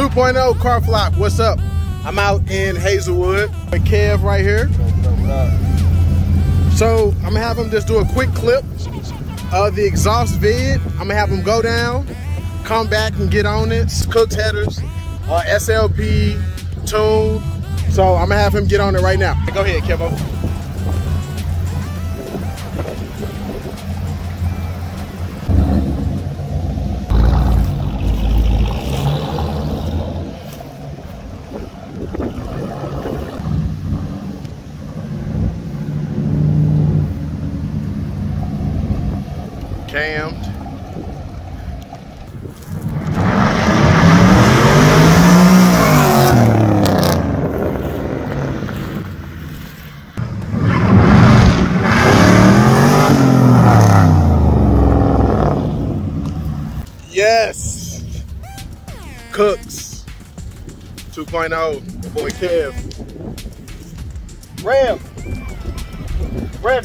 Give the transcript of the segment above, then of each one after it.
2.0 car flock. What's up? I'm out in Hazelwood with Kev right here. So I'm gonna have him just do a quick clip of the exhaust vid. I'm gonna have him go down, come back and get on it. Kooks headers, uh, SLP, tune. So I'm gonna have him get on it right now. Go ahead, Kevo. Cammed. Yes. Kooks. 2.0. My boy Kev. Ram. Ram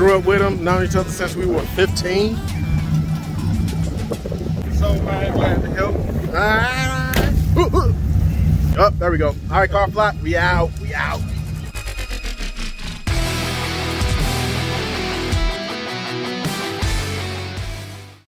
Grew up with him, known each other since we were 15. So man, glad to help. Oh, there we go. All right, car flock. We out. We out.